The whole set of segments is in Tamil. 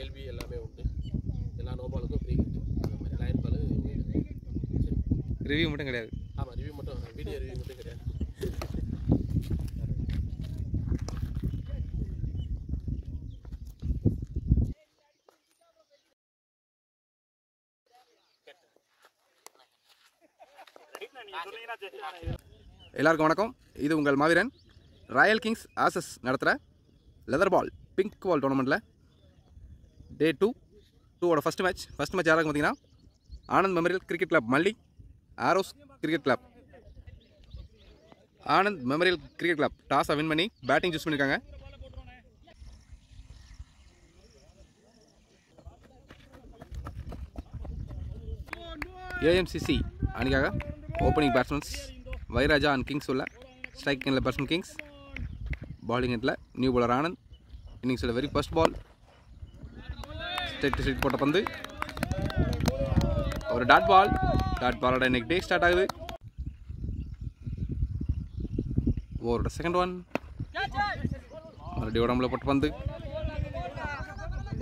எல்பி எல்லாமே உண்டு. எல்லா நோ பாலுக்கும் ஃப்ரீ அந்த மாதிரி பால் ரிவ்யூ மட்டும் கிடையாது. ஆமாம் ரிவ்யூ மட்டும் வீடியோ ரிவ்யூ மட்டும் கிடையாது. எல்லாருக்கும் வணக்கம். இது உங்கள் மாவீரன். ராயல் கிங்ஸ் ஆசஸ் நடத்துகிற லெதர் பால் பிங்க் பால் டோர்னமெண்ட்டில் டே டூ டூவோட ஃபஸ்ட் மேட்ச் ஃபஸ்ட் மேட்ச் யாராக பார்த்தீங்கன்னா Anand Memorial Cricket Club Malli Arrows Cricket Club Anand Memorial Cricket Club டாஸை win பண்ணி பேட்டிங் சூஸ் பண்ணியிருக்காங்க ஏஎம்சிசி அணிக்காக opening batsmen Vairaja and Kings உள்ள ஸ்ட்ரைக் எண்டில் பேட்ஸ்மேன் கிங்ஸ் பாலிங் எண்டில் new bowler Anand இன்னிங்ஸோட very first ball straight street போட்ட பந்து. ஒரு டாட் பால் டாட் பாலோட இன்னைக்கு டே ஸ்டார்ட் ஆகுது. ஓவரோட செகண்ட் ஒன் மறுபடியும் உடம்புல போட்ட பந்து.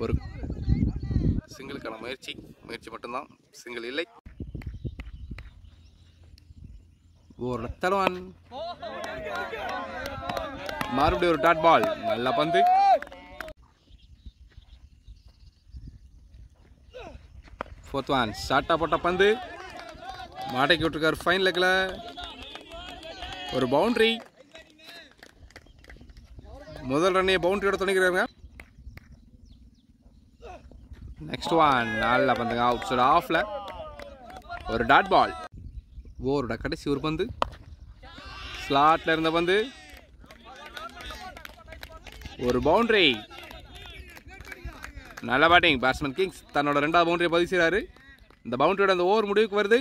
ஒரு சிங்கிளுக்கான முயற்சி. முயற்சி மட்டும்தான். சிங்கிள் இல்லை. ஓவரோட தருவான் மறுபடியும் ஒரு டாட் பால் நல்ல பந்து. ஃபோர்த் ஒன் ஷார்ட்டாக போட்ட பந்து. மாட்டைக்கு விட்டுருக்கார். ஃபைன் லெக்கில் ஒரு பவுண்ட்ரி முதல் ரன்னையை பவுண்டரியோட துணிக்கிறாருங்க. நெக்ஸ்ட் ஒன் நல்ல பந்துங்க அவுட் சைடு ஆஃபில் ஒரு டாட் பால் ஓவரோட கடைசி ஒரு பந்து. ஸ்லாட்டில் இருந்த பந்து. ஒரு பவுண்டரி நல்ல பேட்டிங் பேட்ஸ்மேன் கிங்ஸ் தன்னோட ரெண்டாவது பவுண்டரியை பதிவு செய்கிறாரு இந்த பவுண்டரியோட அந்த ஓவர் முடிவுக்கு வருது.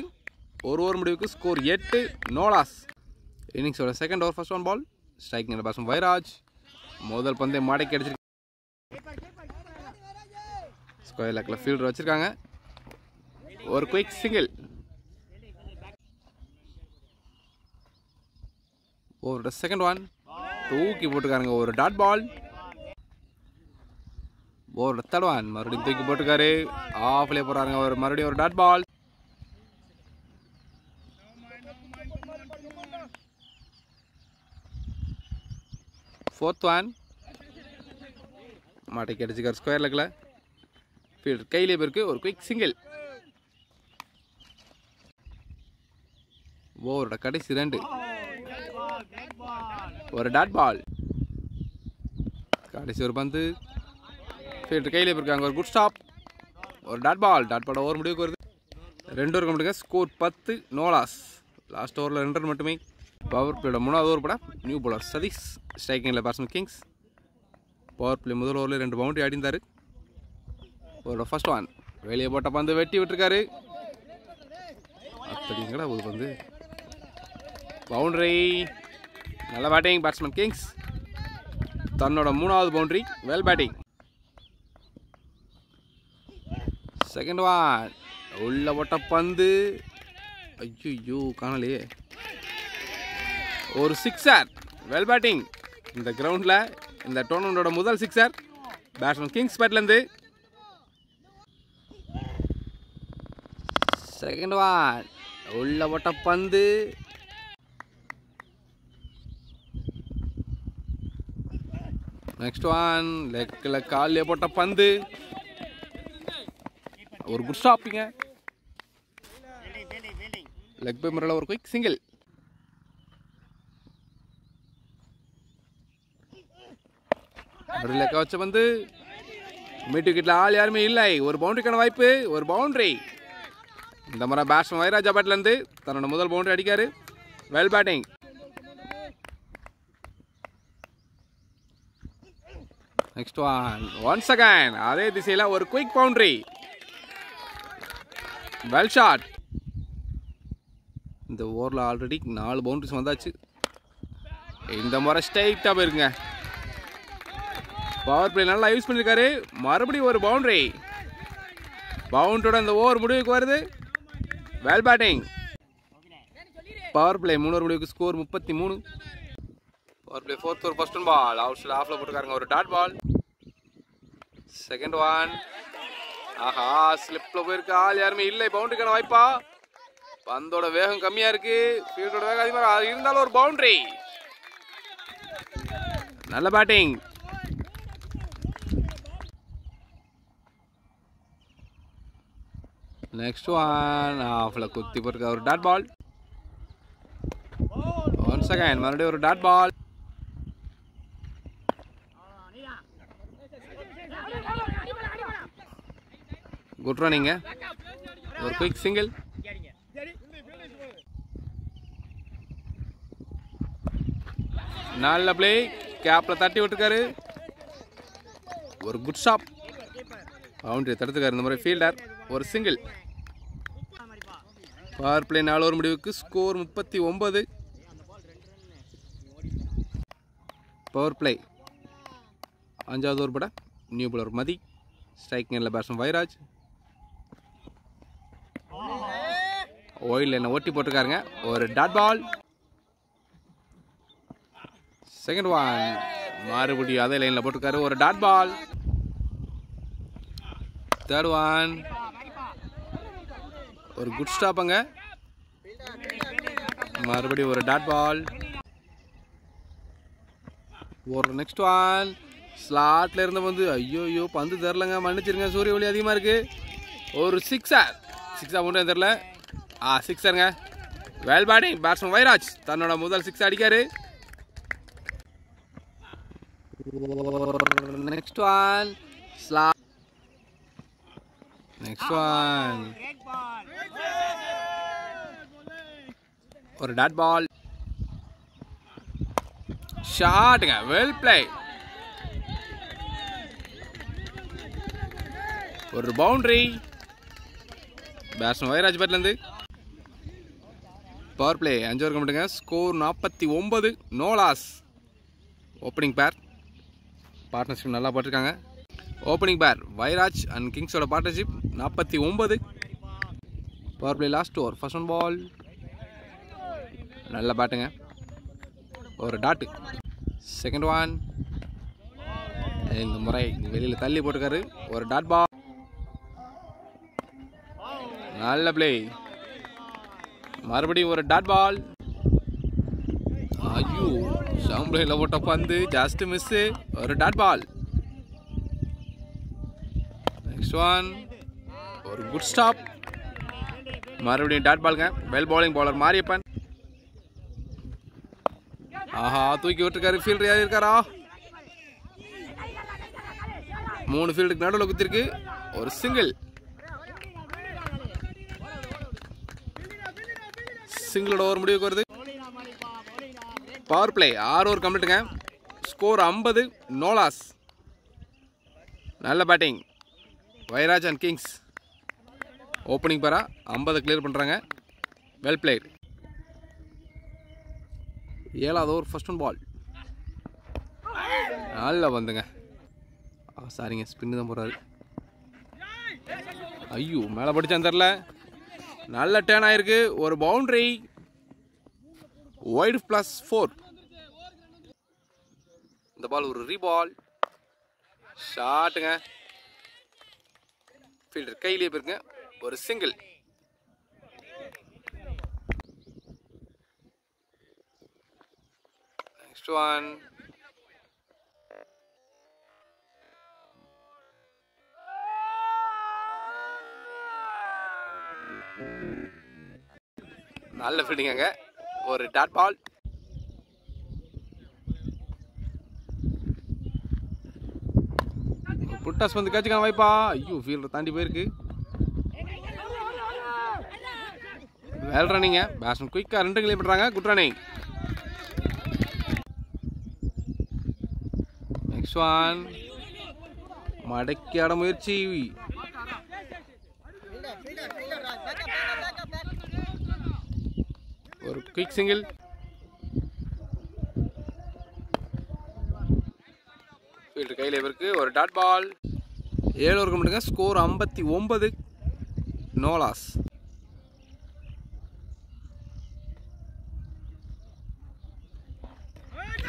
ஒரு ஓவர் முடிவுக்கு ஸ்கோர் எட்டு no loss இன்னிங்ஸோட second over first one ball striking batsman Vairaj முதல் பந்தை மாடை அடிச்சிருக்கு ஸ்கொயர் லக்கில் ஃபீல்டர் வச்சுருக்காங்க. ஒரு குயிக் சிங்கிள் ஓவரோட செகண்ட் ஒன் தூக்கி போட்டுக்காருங்க ஒரு டாட் பால் ஓவரோட தேர்ட் மறுபடியும் தூக்கி போட்டுருக்காரு. ஆஃப்லேயே போடுறாருங்க ஒரு மறுபடியும் ஒரு டாட் பால் ஃபோர்த் ஒன் மாட்டைக்கு அடிச்சுக்கார். ஸ்கொயர் லெக்கில் ஃபீல்டர் கையிலே போயிருக்கு. ஒரு குயிக் சிங்கிள் ஓவரோட கடைசி ரெண்டு. ஒரு டாட் பால் கடைசி ஒரு பந்து. ஃபீல்டர் கையில் இருக்காங்க ஒரு குட் ஸ்டாப் ஒரு dot ball dot ball over முடிவுக்கு வருது. ரெண்டு ஓவர் கம்பிட்டுங்க ஸ்கோர் பத்து நோலாஸ் லாஸ்ட் ஓவரில் ரெண்டு ரன் மட்டுமே. பவர் பிளேயோட மூணாவது ஓவர் பட நியூ பாலர் சதீஷ். ஸ்ட்ரைக்கிங்கில் பேட்ஸ்மேன் கிங்ஸ் பவர் பிளே முதல் ஓவரில் ரெண்டு பவுண்டரி அடிந்தார். ஒரு ஃபர்ஸ்ட் ஒன் வெளியே போட்ட பந்து வெட்டி விட்டுருக்காரு. அப்படிங்களா ஒரு பந்து? பவுண்டரி நல்ல பேட்டிங் பேட்ஸ்மேன் கிங்ஸ் தன்னோட மூணாவது boundary well batting second one உள்ள போட்ட பந்து. ஐயோ காணலையே. ஒரு சிக்ஸர் வெல் பேட்டிங் இந்த கிரவுண்டில் இந்த டோர்னமெண்டோட முதல் சிக்ஸர் பேட்ஸ்மேன் கிங்ஸ் பேட்லேருந்து செகண்ட் ஒன் உள்ள போட்ட பந்து. நெக்ஸ்ட் ஒன் லெக்கில் காலில் போட்ட பந்து. ஒரு குட் ஸ்டாப்பிங்க லெக் பை முறையில் ஒரு குயிக் சிங்கிள் ஒரு லெக்க வச்ச பந்து மீட் விக்கெட்டில் ஆள் யாருமே இல்லை. ஒரு பவுண்டரிக்கான வாய்ப்பு ஒரு பவுண்டரி இந்த முறை பேட்ஸ்மேன் வைராஜா பேட்லேருந்து தன்னோட முதல் boundary அடிக்காரு. Well batting next one one second அதே திசையில் ஒரு குயிக் பவுண்டரி வெல் ஷாட் இந்த ஓவரில் ஆல்ரெடி நாலு பவுண்டரிஸ் வந்தாச்சு. இந்த முறை ஸ்ட்ரைட்டாக போயிருங்க. பவர் பிளே நல்லா யூஸ் பண்ணியிருக்காரு மறுபடியும் ஒரு பவுண்டரி பவுண்டரோட இந்த ஓவர் முடிவுக்கு வருது. வெல் பேட்டிங் பவர் பிளே மூணு முடிவுக்கு ஸ்கோர் முப்பத்தி மூணு. பவர் பிளே ஃபோர்த் ஒரு ஃபர்ஸ்ட் பால் அவுட் சைட் ஆஃப்ல போட்டுருக்காருங்க ஒரு டாட் பால் செகண்ட் ஒன் ஆஹா ஸ்லிப்ல போயிருக்கு. ஆள் யாருமே இல்லை. பவுண்டரிக்கான வாய்ப்பா? பந்தோட வேகம் கம்மியா இருக்கு. ஃபீல்டோட வேகம் அதிகமாக அது இருந்தாலும் ஒரு பவுண்டரி நல்ல பேட்டிங் நெக்ஸ்ட் ஒன் ஆஃப்ல குத்தி போயிருக்க ஒரு டாட் பால் ஒன் செகண்ட் மறுபடியும் ஒரு டாட் பால் குட் ரன்னிங்க ஒரு குயிக் சிங்கிள் நல்ல பிளே கேப்பில் தட்டி விட்டுருக்காரு. ஒரு குட் ஷாப் பவுண்டரி தடுத்துக்காரு இந்த மாதிரி ஃபீல்டர் ஒரு சிங்கிள் பவர் பிளே நாலு ஒரு முடிவுக்கு ஸ்கோர் முப்பத்தி ஒன்பது. பவர் பிளே அஞ்சாவது ஒரு பட. New bowler Mathi. ஸ்ட்ரைக் நேரில் பேட்ஸ்மேன் வைராஜ். ஓயில் என்ன ஓட்டி போட்டிருக்காருங்க. ஒரு டாட் பால் செகண்ட் ஒன் மறுபடியும் அதே லைனில் போட்டிருக்காரு. ஒரு டாட் பால் தேர்ட் ஒன் ஒரு குட் ஸ்டாப்புங்க மறுபடியும் ஒரு டாட் பால் ஒரு நெக்ஸ்ட் ஒன் ஸ்லாட்டில் இருந்த வந்து ஐயோ ஐயோ பந்து தெரிலங்க மன்னிச்சிருங்க. சூரிய ஒளி அதிகமாக இருக்குது ஒரு சிக்ஸா சிக்ஸா மட்டும் தெரில ஆ சிக்ஸருங்க வேல் பேட்டிங் பேட்ஸ்மேன் வைராஜ் தன்னோட முதல் சிக்ஸ் அடிக்காரு. நெக்ஸ்ட் ஒன் ஸ்லா நெக்ஸ்ட் ஒன் ஒரு டாட் பால் ஷாட்டுங்க வெல் பிளே ஒரு பவுண்டரி பேட்ஸ்மேன் வைராஜ் பேட்லேருந்து பவர் பிளே அஞ்சு ஓவர் கம்பிட்டுங்க ஸ்கோர் நாற்பத்தி ஒம்பது no loss opening pair partnership நல்லா போட்டிருக்காங்க. ஓப்பனிங் பேர் வைராஜ் அண்ட் கிங்ஸோட பார்ட்னர்ஷிப் நாற்பத்தி ஒம்பது power play last over first one ball நல்ல பேட்டுங்க ஒரு டாட்டு செகண்ட் ஒன் இந்த முறை வெளியில் தள்ளி போட்டுருக்காரு. ஒரு டாட் பால் நல்ல பிளே மறுபடியும் ஒரு டாட் பால் ஐயோ சாம்பிளையில் ஓட்ட பந்து ஜாஸ்ட் மிஸ்ஸு ஒரு டாட் பால் நெக்ஸ்ட் ஒன் ஒரு குட் ஸ்டாப் மறுபடியும் டாட் பாலுங்க வெல் பவுலிங் பவுலர் மாரியப்பன். ஆஹா தூக்கி விட்டுருக்காரு ஃபீல்டர் யார் இருக்காரா மூணு ஃபீல்டுக்கு நடுவில் குத்திருக்கு. ஒரு சிங்கிள் சிங்கிளோட ஓவர் முடிவுக்கு வருது. பவர் பிளே ஆறு ஓவர் கம்ப்ளீட்டுங்க ஸ்கோர் ஐம்பது நோலாஸ் நல்ல batting Vairaj and Kings opening பாரா ஐம்பது கிளியர் பண்ணுறாங்க வெல் பிளேயர் ஏழாவது ஓவர் ஃபர்ஸ்ட் ஒன் பால் நல்லா வந்துங்க. சாரிங்க ஸ்பின்னு தான் போகிறாரு ஐயோ மேலே படித்தான் தெரில நல்ல டேர்ன் ஆயிருக்கு. ஒரு பவுண்டரி ஒய்டு ப்ளஸ் ஃபோர் இந்த பால் ஒரு ரீபால் ஷாட்டுங்க ஃபீல்டர் கையிலேயே போயிருங்க ஒரு சிங்கிள் நெக்ஸ்ட் ஒன் நல்ல ஃபீல்டிங்க ஒரு டாட் பால் புட்டாஸ் வந்து கேட்சுக்கான வாய்ப்பா. ஐயோ ஃபீல்டர் தாண்டி போயிருக்கு. வேல் ரன்னிங்க பேட்ஸ்மேன் குயிக்காக ரெண்டு கிளியர் பண்ணுறாங்க குட் ரன்னிங் நெக்ஸ்ட் ஒன் மடக்கி ஆட முயற்சி ஒரு குயிக் சிங்கிள் ஃபீல்டர் கையில் இவருக்கு ஒரு டாட் பால் ஏழு ஒரு மட்டுங்க ஸ்கோர் ஐம்பத்தி ஒன்பது. நோலாஸ்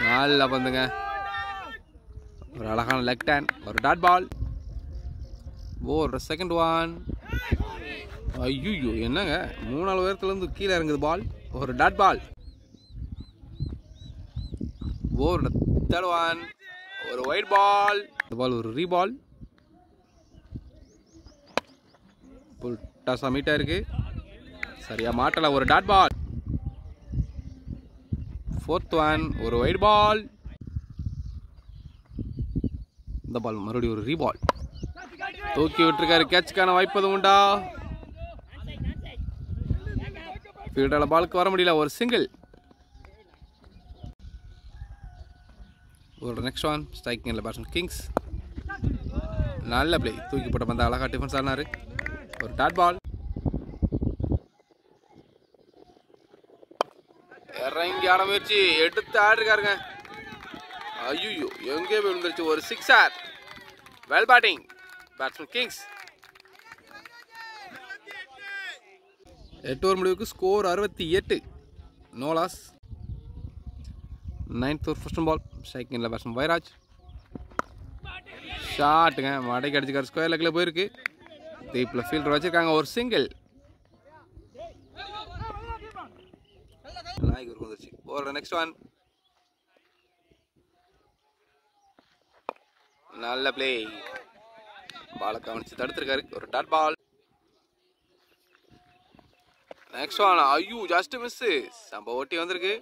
நல்லா பந்துங்க ஒரு அழகான லெக் டேன் ஒரு டாட் பால் ஓ ஒரு செகண்ட் ஒன் ஐயோ என்னங்க? மூணாவது உயரத்துலேருந்து கீழே இறங்குது பால் ஒரு டாட் பால் ஓர் தேர்ட் ஒன் ஒரு ஒயிட் பால் இந்த பால் ஒரு ரீபால் புல் டாஸாக மீட்டாக இருக்கு சரியா மாட்டல ஒரு டாட் பால் ஃபோர்த் ஒன் ஒரு ஒயிட் பால் இந்த பால் மறுபடியும் ஒரு ரீபால் தூக்கி விட்டுருக்காரு கேட்சுக்கான வாய்ப்பு எதுவும் உண்டா? ஃபீல்டால பாலுக்கு வர முடியல. ஒரு சிங்கிள் ஒரு நெக்ஸ்ட் ஒன் ஸ்ட்ரைக்கிங் இல்லை பேட்ஸ்மேன் கிங்ஸ் நல்ல பிளே தூக்கி போட்ட பந்த அழகா டிஃபென்ஸ் ஆனாரு ஒரு டாட் பால் இறங்கி ஆட முயற்சி. எடுத்து ஆடிருக்காருங்க. ஐயோ எங்கே போய் விழுந்துருச்சு. ஒரு sixer well batting batsman Kings எட்டு ஓவர் முடிவுக்கு ஸ்கோர் அறுபத்தி எட்டு. No loss ninth over first ball செகண்டில் பேட்ஸ்மேன் வைராஜ் ஷாட்டுங்க மடைக்கு அடிச்சுக்காரு. ஸ்கொயர் லெக்கில் போயிருக்கு. தீப்பில் ஃபீல்டர் வச்சுருக்காங்க. ஒரு சிங்கிள் நாய்க்கு வந்துருச்சு. ஒரு நெக்ஸ்ட் ஒன் நல்ல பிளே பாலை கவனிச்சு தடுத்திருக்காரு. ஒரு டாட் பால் நெக்ஸ்ட் ஒன் ஐயோ ஜஸ்ட் மிஸ் நம்ம ஓட்டி வந்திருக்கு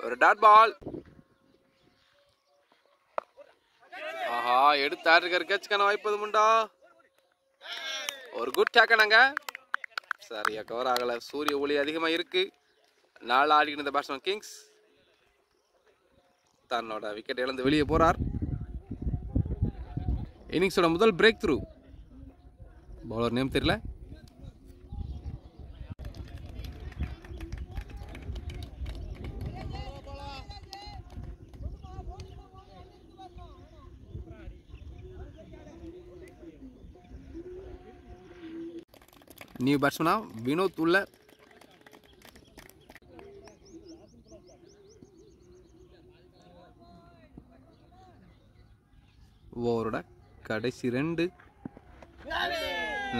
ஒரு டாட் பால் ஆஹா எடுத்து ஆடுறாரு கேட்சுக்கான வாய்ப்பு எதுவும் உண்டா? ஒரு குட் டேக்கனாங்க சரியா கவர் ஆகல. சூரிய ஒளி அதிகமா இருக்கு. நாலு ஆடிக்கிட்டு இருந்த பேட்ஸ்மேன் கிங்ஸ் தன்னோட விக்கெட் இழந்து வெளியே போறார். இன்னிங்ஸோட முதல் பிரேக் த்ரூ பவுலர் நேம் தெரியல. நியூ பேட்ஸ்மனா வினோத் உள்ள. ஓவரோட கடைசி ரெண்டு.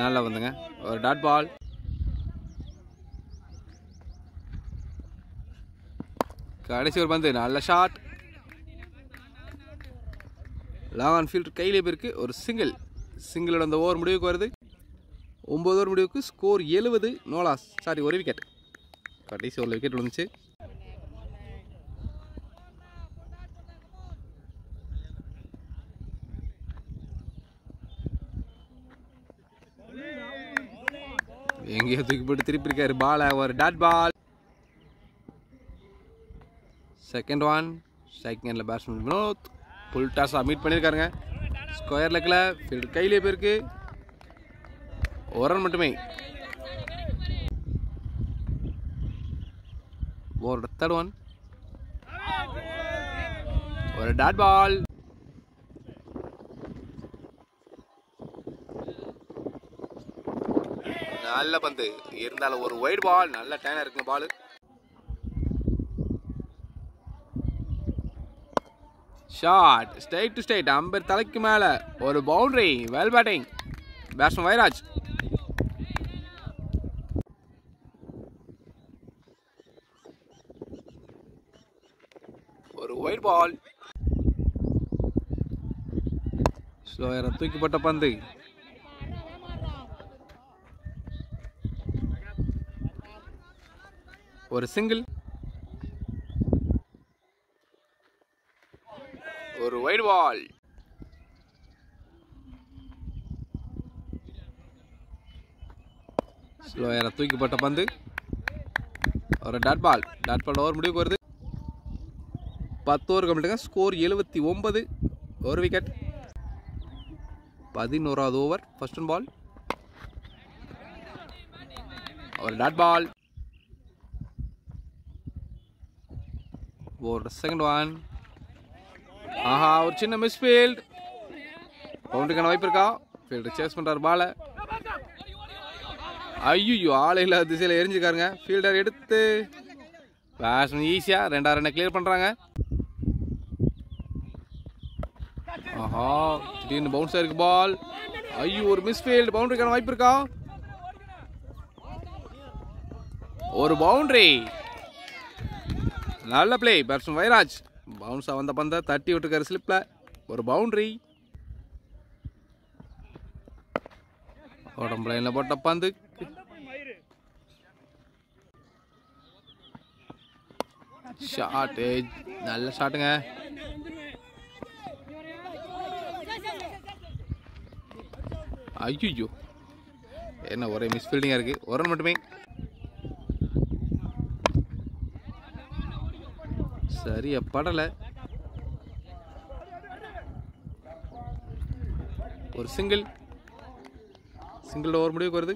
நல்லா வந்துங்க. ஒரு டாட் பால் கடைசி ஒரு பந்து நல்ல ஷாட் லாங் ஆன் ஃபீல்டு கையிலே போயிருக்கு ஒரு சிங்கிள் சிங்கிளோட அந்த ஓவர் முடிவுக்கு வருது. ஒம்பது ஓவர் முடிவுக்கு ஸ்கோர் எழுபது நோலாஸ். சாரி ஒரு விக்கெட் கடைசி ஒரு விக்கெட் விழுந்துச்சு. எங்கேயோ தூக்கி போட்டு திருப்பி இருக்காரு. பால ஒரு டாட் பால் செகண்ட் ஒன் செகண்டில் பேட்ஸ்மேன் வினோத் புல் டாஸாக மீட் பண்ணியிருக்காருங்க ஸ்கொயர் லெக்கில் ஃபீல்டு கையிலே போயிருக்கு. ஒரு ரன் மட்டுமே. ஒரு தேர்ட் ஒன் ஒரு டாட் பால் நல்ல பந்து. இருந்தாலும் ஒரு ஒயிட் பால் நல்ல டேனா இருக்குங்க ball shot straight to straight umpire தலைக்கு மேலே. ஒரு boundary well batting batsman Vairaj ஒரு ஒயிட் பால் ஸ்லோயரை தூக்கிப்பட்ட பந்து ஒரு சிங்கிள் ஒரு ஒயிட் பால் ஸ்லோயரை தூக்கிப்பட்ட பந்து ஒரு dot ball dot ball over முடிவுக்கு வருது பத்து ஓவர் கம்ப்ளீட்டுங்க ஸ்கோர் எழுபத்தி ஒன்பது ஒரு விக்கெட் பதினோராவது ஓவர் ஃபர்ஸ்ட் அண்ட் பால் ஒரு டாட் பால் ஒரு செகண்ட் ஒன் ஆஹா ஒரு சின்ன மிஸ் ஃபீல்ட் பவுண்டுக்கான வாய்ப்பு இருக்கா? ஃபீல்டர் சேஸ் பண்ணுறார் பாலை ஐயோ ஆளை இல்லாத திசையில் எரிஞ்சுக்காருங்க ஃபீல்டர் எடுத்து. பேட்ஸ்மேன் ஈஸியாக ரெண்டாயிரம் ரன்னை கிளியர் பண்ணுறாங்க ஆஹா திடீர்னு பவுன்ஸ் இருக்கு பால் ஐயோ ஒரு மிஸ்ஃபீல்டு பவுண்டரிக்கான வாய்ப்பு இருக்கா? ஒரு பவுண்டரி நல்ல பிளே பேட்ஸ்மேன் வைராஜ் பவுன்ஸாக வந்த பந்தை தட்டி விட்டுருக்காரு ஸ்லிப்பில் ஒரு பவுண்டரி உடம்புல என்ன போட்ட பந்து. ஷாட்டு நல்ல ஷாட்டுங்க ஐயோ என்ன ஒரே மிஸ்ஃபீல்டிங்காக இருக்குது இருக்கு. ஒரு மட்டுமே. சரியா படலை. ஒரு சிங்கிள் சிங்கிள் ஓவர் முடிவுக்கு வருது.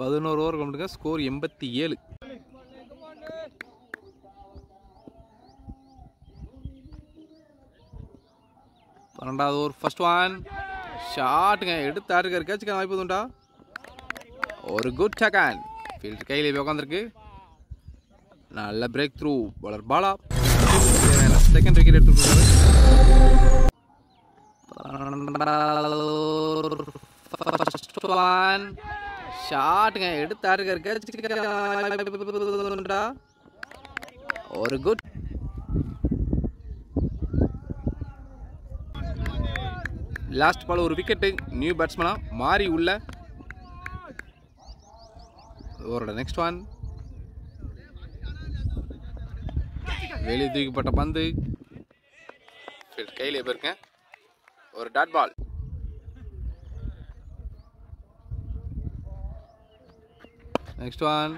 பதினோரு ஓவர் கொண்டுங்க ஸ்கோர் எண்பத்தி ஏழு. ரெண்டாவது ஓவர். ஃபர்ஸ்ட் ஒன் ஷாட்டுங்க எடுத்து ஆட்டுக்காரு கேட்சுக்கான வாய்ப்பு உண்டா ஒரு குட் செகண்ட் ஃபீல்டர் கையில் போய் உட்காந்துருக்கு நல்ல break through bowler Bala second wicket எடுத்து ஷாட்டுங்க எடுத்து ஆட்டுக்காரு கேட்சுக்கா ஒரு குட் லாஸ்ட் பால் ஒரு விக்கெட்டு நியூ பேட்ஸ்மனாக மாறி உள்ள. ஓவரோட நெக்ஸ்ட் ஒன் வெளியே தூக்கப்பட்ட பந்து. கையில் எப்போ இருக்கேன் ஒரு டாட் பால் நெக்ஸ்ட் ஒன்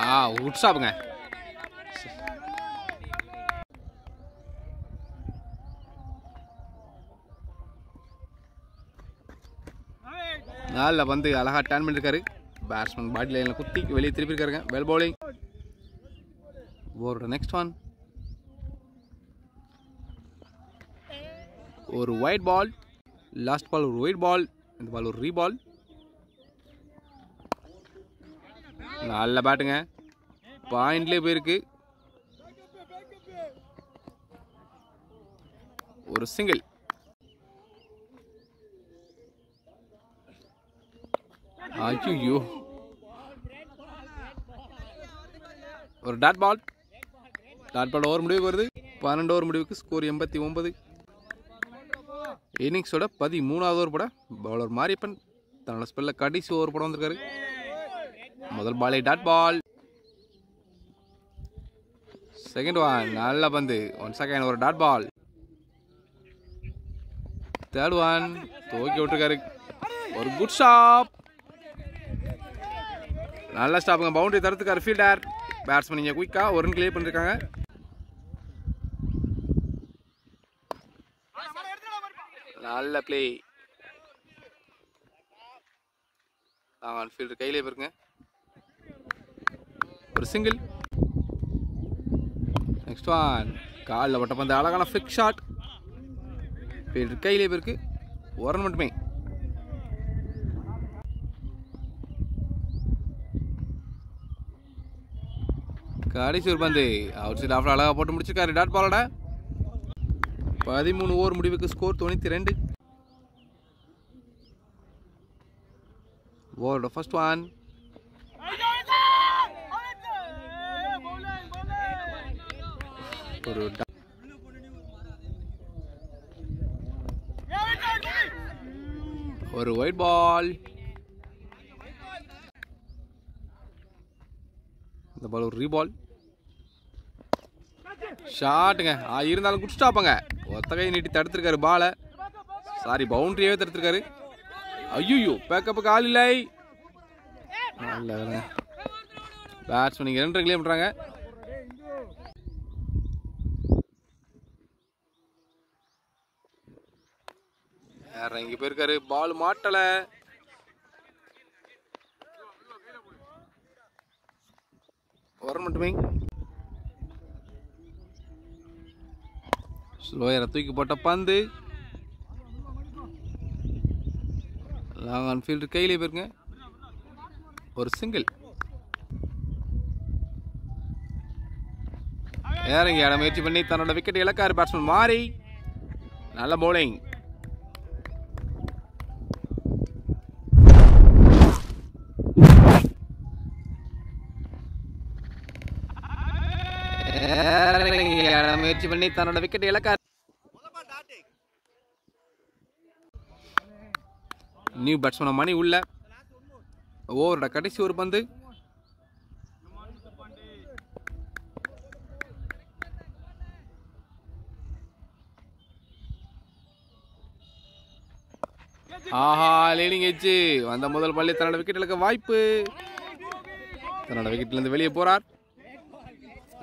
ஆ உட் ஸ்டாப்புங்க நாளில் வந்து அழகாக டர்ன் பண்ணியிருக்காரு பேட்ஸ்மேன் பாடி லைனில் குத்தி வெளியே திருப்பி இருக்காருங்க வெல் பவுலிங் ஓவரோட நெக்ஸ்ட் ஒன் ஒரு ஒயிட் பால் லாஸ்ட் பால் ஒரு ஒயிட் பால் இந்த பால் ஒரு ரீபால் நல்ல பேட்டுங்க பாயிண்ட்லேயே போயிருக்கு. ஒரு சிங்கிள் ஐயோ ஒரு dot ball dot ball over முடிவுக்கு வருது. பன்னெண்டு ஓவர் முடிவுக்கு ஸ்கோர் எண்பத்தி ஒன்பது. இன்னிங்ஸோட பதிமூணாவது ஓவர் பட பவுலர் மாரியப்பன் தன்னோட ஸ்பெல்ல கடைசி ஓவர் படம் வந்திருக்காரு. முதல் பாலே டாட் பால் செகண்ட் ஒன் நல்ல பந்து. ஒன் செகண்ட் ஒரு டாட் பால் தேர்ட் ஒன் துவக்கி விட்டுருக்காரு. ஒரு குட் ஷாப் நல்ல ஸ்டாப்புங்க பவுண்டரி தரத்துக்காரு ஃபீல்டர் பேட்ஸ்மேன் இங்கே குயிக்காக ஒரு ரன் கிளியர் பண்ணிருக்காங்க. நல்ல பிளே ஆன் ஃபீல்டர் கையிலே போயிருங்க ஒரு சிங்கிள் நெக்ஸ்ட் ஒன் காலில் பட்ட அழகான ஃபிக் ஷாட் ஃபீல்டர் கையிலே போயிருக்கு ஒரு மட்டுமே. கடைசி ஒரு பந்து. அவுட் சைட் ஆஃப்ல அழகாக போட்டு முடிச்சிருக்காரு. டாட் பாலோட பதிமூணு ஓவர் முடிவுக்கு ஸ்கோர் தொண்ணூற்றி ரெண்டு. ஓவரோட ஃபர்ஸ்ட் ஒன் ஒரு ஒரு ஒயிட் பால் இந்த பால் ஒரு ரீபால் ஷாட்டுங்க. ஆ இருந்தாலும் குட் ஸ்டாப்புங்க. ஒத்த நீட்டி தடுத்திருக்காரு பாலை. சாரி பவுண்டரியவே தடுத்திருக்காரு. ஐயோ பேக்கப்புக்கு ஆள் இல்லை. நல்ல பேட்ஸ்மேன் நீங்கள் ரெண்டு கிளியம் பண்ணுறாங்க இறங்கி போயிருக்காரு. பால் மாட்டலை. ஒரு மட்டுமே ஸ்லோயரை தூக்கி போட்ட பந்து. லாங் ஆன் ஃபீல்டு கையிலே போயிருங்க ஒரு சிங்கிள் இறங்கி இடம் முயற்சி பண்ணி தன்னோட விக்கெட் இலக்காரு பேட்ஸ்மேன் மாறி. நல்ல பவுலிங் முயற்சி பண்ணி தன்னோட விக்கெட் இலக்காரு நியூ பேட்ஸ்மேன் மணி உள்ள. ஓவரோட கடைசி ஒரு பந்து. ஆஹா லீடிங் எச்சு வந்த முதல் பள்ளி தன்னோட விக்கெட் இழக்க வாய்ப்பு. தன்னோட விக்கெட்லேருந்து வெளியே போகிறார்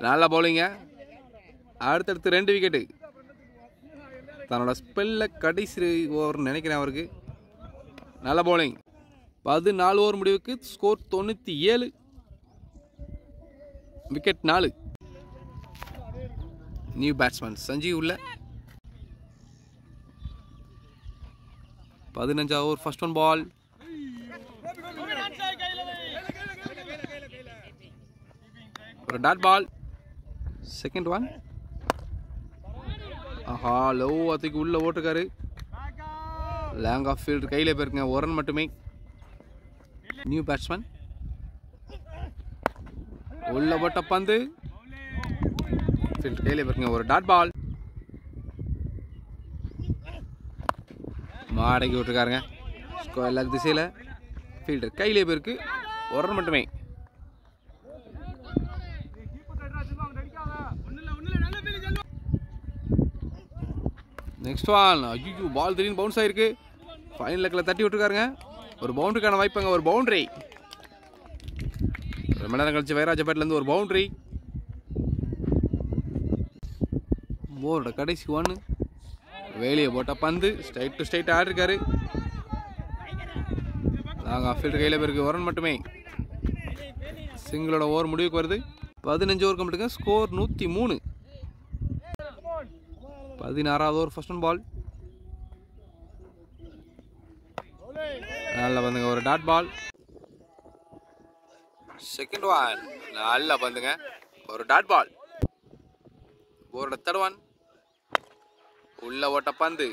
நல்ல பவுலிங்க அடுத்தடுத்து ரெண்டு விக்கெட்டு தன்னோட ஸ்பெல்ல கடைசி ஓவர்னு நினைக்கிறேன் அவருக்கு. நல்ல பவுலிங் பதினாலு ஓவர் முடிவுக்கு ஸ்கோர் தொண்ணூற்றி ஏழு. விக்கெட் நாலு. நியூ பேட்ஸ்மேன் சஞ்சீவ் உள்ள. பதினஞ்சாவது ஓவர் ஃபர்ஸ்ட் ஒன் பால் ஒரு டாட் பால் செகண்ட் ஒன் ஆஹா லவ் அதுக்கு உள்ள ஓட்டுக்காரு. லேங் ஆஃப் ஃபீல்டு கையில் போயிருக்குங்க. ஒரு ரன் மட்டுமே. நியூ பேட்ஸ்மேன் உள்ள போட்ட பந்து. ஃபீல்டு கையில் போயிருக்குங்க. ஒரு டாட் பால் மாடைக்கு விட்டுருக்காருங்க. ஸ்கோர் எல்லா திசையில். ஃபீல்டர் கையிலே போயிருக்கு. ஒரு ரன் மட்டுமே. நெக்ஸ்ட் ஒன் ஐயோ பால் திடீர்னு பவுன்ஸ் ஆகிருக்கு ஃபைனல் லெக்கில் தட்டி விட்டுருக்காருங்க. ஒரு பவுண்டரிக்கான வாய்ப்புங்க ஒரு பவுண்டரி ரொம்ப நேரம் கழிச்சு வைராஜபேட்லேருந்து ஒரு பவுண்டரி போரோட கடைசி ஒன்று வேலியை போட்டால் பந்து ஸ்ட்ரைட் டு ஸ்ட்ரைட் ஆடிருக்காரு. நாங்கள் அஃபீல்டு கையில் போயிருக்கு ஒரன் மட்டுமே. சிங்கிளோட ஓவர் முடிவுக்கு வருது. பதினஞ்சு ஓவர் கம்பிட்டுங்க ஸ்கோர் நூற்றி மூணு. பதினாறாவது ஓவர் ஃபர்ஸ்ட் ஒன் பால் நல்ல பந்துங்க ஒரு டாட் பால் செகண்ட் ஒன் நல்ல பந்துங்க ஒரு டாட் பால் போரோட தேர்ட் ஒன் உள்ள ஓட்ட பந்து.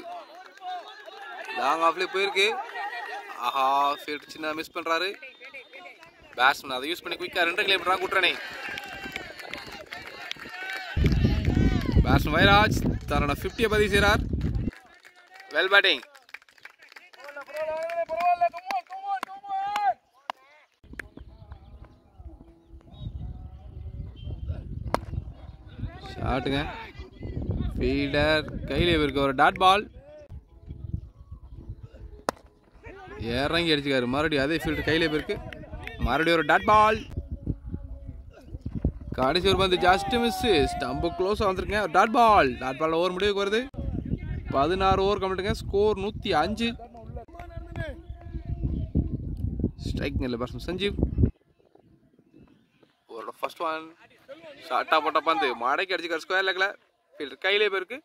லாங் ஆஃப்லேயே போயிருக்கு. ஆஹா ஃபீல்டு சின்ன மிஸ் பண்ணுறாரு பேட்ஸ்மேன் அதை யூஸ் பண்ணி குயிக்காக ரெண்டு கிலோமீட்டராக கூட்டுறனே. பேட்ஸ்மேன் வைராஜ் தன்னோட ஃபிஃப்டியை பதிவு செய்கிறார் வெல் பேட்டிங் ஷாட்டுங்க ஃபீல்டர் கையில் இருக்கு ஒரு டாட் பால் இறங்கி அடிச்சுக்காரு. மறுபடியும் அதே ஃபீல்டர் கையில் இருக்கு மறுபடியும் ஒரு டாட் பால் கடைசி ஒரு பந்து ஜஸ்ட் மிஸ் ஸ்டம்பு க்ளோஸாக வந்திருக்கேன். Dot ball dot ball over முடிவுக்கு வருது. பதினாறு ஓவர் கம்ப்ளீட்டுங்க ஸ்கோர் நூற்றி அஞ்சு. ஸ்ட்ரைக்கிங் இல்லை பர்சன் சஞ்சீவ். ஒரு ஃபர்ஸ்ட் ஒன் ஷார்ட்டாக போட்ட பந்து. மடக்கி அடிச்சுக்கார் ஸ்கொயர் லெக்கில் ஃபீல்டர் கையிலே போயிருக்கு.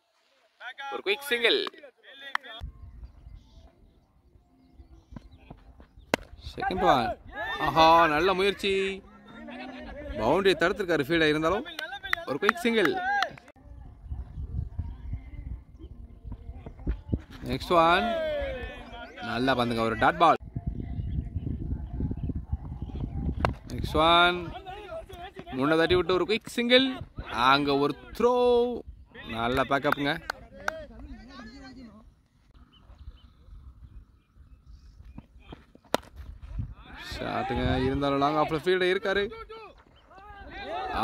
ஒரு குயிக் சிங்கிள் செகண்ட் ஒன் ஆஹா நல்ல முயற்சி. பவுண்டரி தடுத்திருக்காரு ஃபீல்டாக இருந்தாலும் ஒரு குயிக் சிங்கிள் நெக்ஸ்ட் ஒன் நல்லா பந்துங்க ஒரு டாட் பால் நெக்ஸ்ட் ஒன் முன்ன தட்டி விட்டு ஒரு குயிக் சிங்கிள் அங்கே ஒரு த்ரோ நல்லா பேக்கப்புங்க ஷாட்டுங்க இருந்தாலும் லாங் ஆஃப்ல ஃபீல்டு இருக்காரு.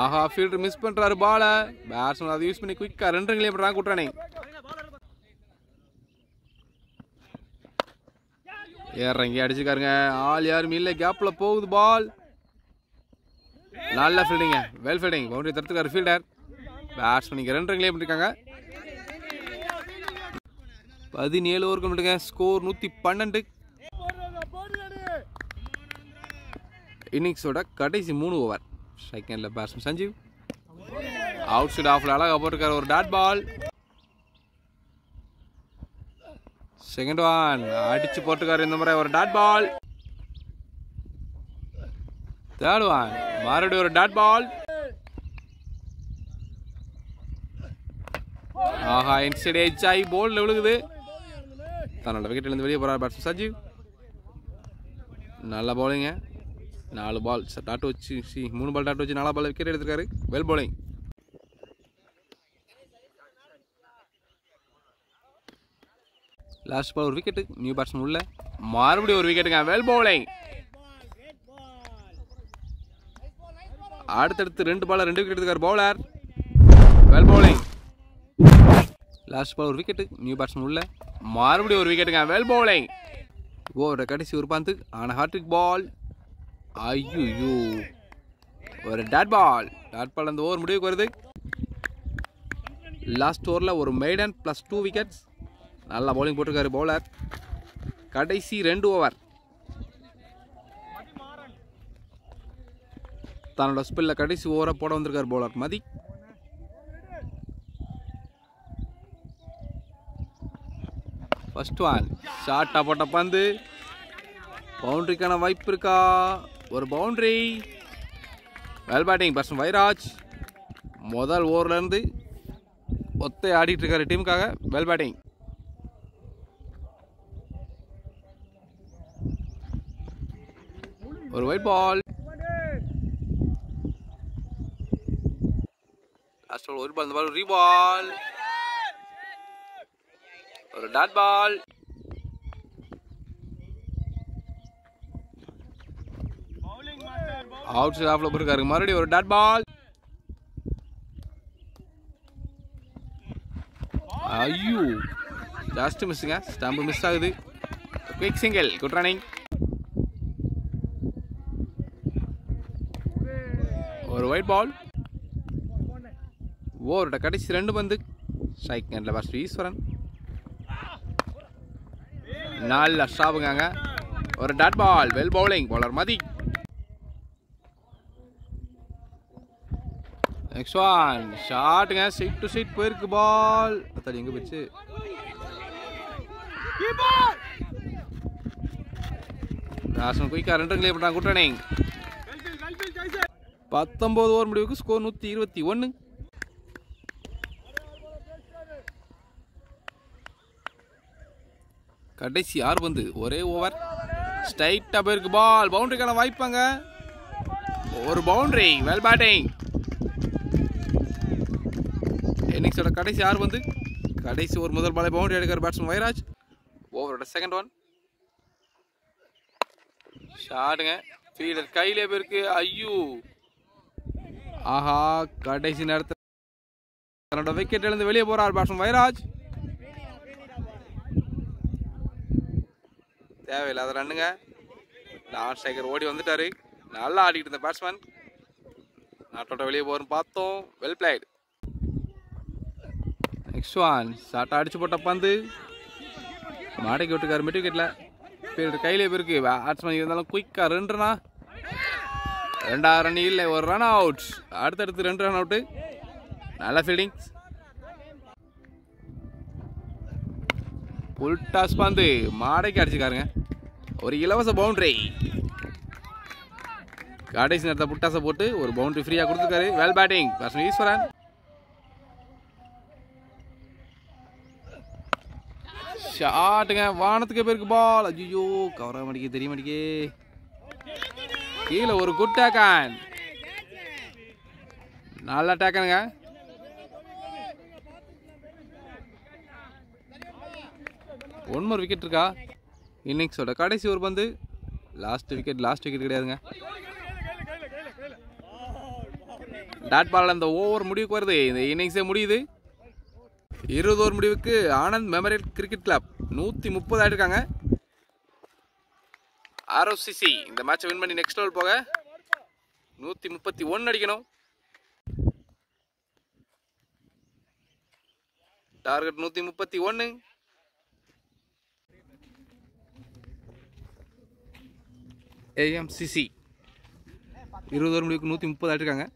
ஆஹா ஃபீல்டர் மிஸ் பண்ணுறாரு பாலை பேட்ஸ்மேன் அதை யூஸ் பண்ணி குயிக்காக ரெண்டு கிலோமீட்டர் கூட்டானே ஏறங்கி அடிச்சுக்காருங்க. ஆள் யாரும் இல்லை. கேப்பில் போகுது பால் நல்ல ஃபீல்டிங்க வெல் ஃபீல்டிங் பவுண்டரி தடுத்துக்காரு ஃபீல்டர் பேட்ஸ்மேன் ரெண்டு கிலோமீட்டர் இருக்காங்க பதினேழு ஓவர் கம்மிட்டுங்க ஸ்கோர் நூற்றி பன்னெண்டு. இன்னிங்ஸோட கடைசி மூணு ஓவர் செகண்டில் பேட்ஸ்மேன் சஞ்சீவ்? அவுட் சைட் ஆஃப்ல அழகா போட்டிருக்காரு ஒரு டாட் பால் செகண்ட் ஒன் அடிச்சு போட்டிருக்காரு இந்த முறை ஒரு டாட் பால் தேர்ட் ஒன் மறுபடியும் ஒரு டாட் பால் ஆஹா இன்சைட் எச் ஆகி போல்ல விழுகுது. தன்னோட விக்கெட்லேருந்து வெளியே போகிறார் பேட்ஸ்மேன் சஞ்சீவ். நல்ல பவுலிங்க நாலு பால் டாட் வச்சு சி மூணு பால் டாட் வச்சு நாலா பால் விக்கெட் எடுத்திருக்காரு. வெல் பாலிங் லாஸ்ட் பால் ஒரு விக்கெட்டு நியூ பேட்ஸ்மேன் உள்ள. மறுபடியும் ஒரு விக்கெட்டுங்க வெல் பவுலிங் அடுத்தடுத்து ரெண்டு பால் ரெண்டு wicket எடுத்துக்கார் bowler well bowling last ball ஒரு விக்கெட்டு நியூ பேட்ஸ்மேன் உள்ள. மறுபடியும் ஒரு விக்கெட்டுங்க வெல் பவுலிங் ஓவரோட கடைசி ஒரு பந்து ஆன ஹார்ட்ரிக் பால் ஐயோ ஒரு டேட் பால் டேட் பால் அந்த ஓவர் முடிவுக்கு வருது. லாஸ்ட் ஓவரில் ஒரு மெய்டன் ப்ளஸ் டூ விக்கெட்ஸ் நல்லா பவுலிங் போட்டிருக்காரு பவுலர் கடைசி ரெண்டு ஓவர் தன்னோட ஸ்பெல்ல கடைசி ஓவரை போட வந்திருக்காரு பவுலர் மதி. ஃபஸ்ட் ஒன் ஷார்ட்டாக போட்ட பந்து. பவுண்டரிக்கான வாய்ப்பு இருக்கா? ஒரு boundary well batting person Vairaj முதல் ஓவர்லேருந்து ஒத்தை ஆடிட்டு இருக்காரு டீமுக்காக வெல் பேட்டிங் ஒரு ஒயிட் பால் லாஸ்ட் ஒரு பால் இந்த பால் ரீபால் ஒரு டாட் பால் அவுட் சைட் ஆஃப்ல போயிருக்காரு மறுபடியும் ஒரு டாட் பால் ஐயோ. ஜாஸ்ட் மிஸ்ஸுங்க ஸ்டாம்பு மிஸ் ஆகுது. குயிக் சிங்கிள் குட் ரன்னிங் ஒரு ஒயிட் பால் ஓவரோட கடைசி ரெண்டு பந்து. Strike handle first Eswaran. நாலு ஸ்டாப்புங்க ஒரு dot ball well bowling bowler Mathi. Next one ஷாட்டுங்க சீட் டு சீட் போயிருக்கு பால் அத்தாடி எங்க போச்சு ராசன் குயிக்கா ரெண்டு கிளியர் பண்ணாங்க குட் பத்தொம்போது பத்தொன்பது ஓவர் முடிவுக்கு ஸ்கோர் நூற்றி இருபத்தி ஒன்று கடைசி ஆறு பந்து. ஒரே ஓவர் ஸ்ட்ரைட்டாக போயிருக்கு பால் பவுண்டரிக்கான வாய்ப்பாங்க ஒரு பவுண்டரி வெல் பேட்டிங் இன்னிங்ஸோட கடைசி ஆறு வந்து கடைசி ஒரு முதல் பாலை பவுண்டரி எடுக்கிற பேட்ஸ்மேன் வைராஜ். ஓவரோட செகண்ட் ஒன் ஷாடுங்க ஃபீல்டர் கையிலே போயிருக்கு. ஐயோ. ஆஹா கடைசி நேரத்தில் தன்னோட விக்கெட் இழந்து வெளியே போறார் பேட்ஸ்மேன் வைராஜ். தேவையில்லாத ரன்னுங்க லான் ஸ்ட்ரைக்கர் ஓடி வந்துட்டாரு. நல்லா ஆடிக்கிட்டு இருந்த பேட்ஸ்மேன் நாட்டோட வெளியே போகிறோம் பார்த்தோம். வெல் பிளேடு நெக்ஸ்ட் ஒன் ஷார்ட்டாக அடிச்சு போட்ட பந்து. மாடைக்கு விட்டுக்காரு மிட் விக்கெட்டில் பேர் கையிலே போயிருக்கு பேட்ஸ்மேன் இருந்தாலும் குயிக்காக ரெண்டு ரனா ரன் இல்லை ஒரு ரன் அவுட் அடுத்தடுத்து ரெண்டு ரன் அவுட்டு நல்ல ஃபீல்டிங் புல் டாஸ் பந்து. மாடைக்கு அடிச்சுக்காருங்க. ஒரு இலவச பவுண்டரி கடைசி நேரத்தை புட்டாசை போட்டு ஒரு பவுண்டரி ஃப்ரீயாக கொடுத்துருக்காரு. வேல் பேட்டிங் பர்சன் ஈஸ்வரன் ஷாட்டுங்க. வானத்துக்கு போயிருக்கு பால். ஐயோ கவர மாட்டேங்க தெரிய மாட்டேங்க கீழே ஒரு குட் டேக்கன் நல்ல டேக்கனுங்க ஒன் மோர் விக்கெட் இருக்கா? இன்னிங்ஸோட கடைசி ஒரு பந்து. லாஸ்ட் விக்கெட் லாஸ்ட் விக்கெட் கிடையாதுங்க. டாட் பால் அந்த ஓவர் முடிவுக்கு வருது. இந்த இன்னிங்ஸே முடியுது. இருபது ஓவர் முடிவுக்கு ஆனந்த் மெமரியல் கிரிக்கெட் கிளப் நூற்றி முப்பது ஆயிருக்காங்க ஆர்ஓசிசி இந்த மேட்சை வின் பண்ணி நெக்ஸ்ட் லெவல் போக நூற்றி முப்பத்தி ஒன்று அடிக்கணும். டார்கெட் நூற்றி முப்பத்தி ஒன்று ஏஎம்சிசி இருபது ஒரு முடிவுக்கு நூற்றி முப்பது ஆட்டிருக்காங்க